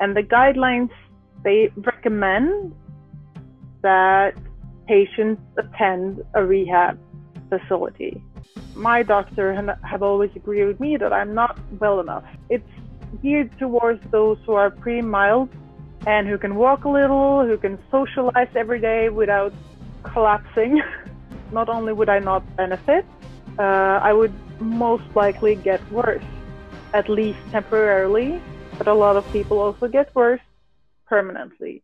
And the guidelines they recommend that patients attend a rehab facility. My doctor have always agreed with me that I'm not well enough. It's geared towards those who are pretty mild and who can walk a little, who can socialize every day without collapsing. not only would I not benefit, uh, I would most likely get worse, at least temporarily, but a lot of people also get worse permanently.